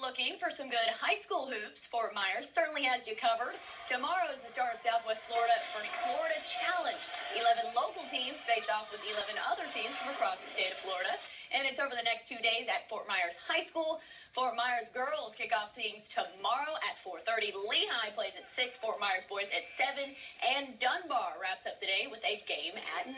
looking for some good high school hoops, Fort Myers certainly has you covered. Tomorrow is the start of Southwest Florida versus Florida Challenge. 11 local teams face off with 11 other teams from across the state of Florida. And it's over the next two days at Fort Myers High School. Fort Myers girls kick off teams tomorrow at 4.30. Lehigh plays at 6. Fort Myers boys at 7. And Dunbar wraps up the day with a game at 9.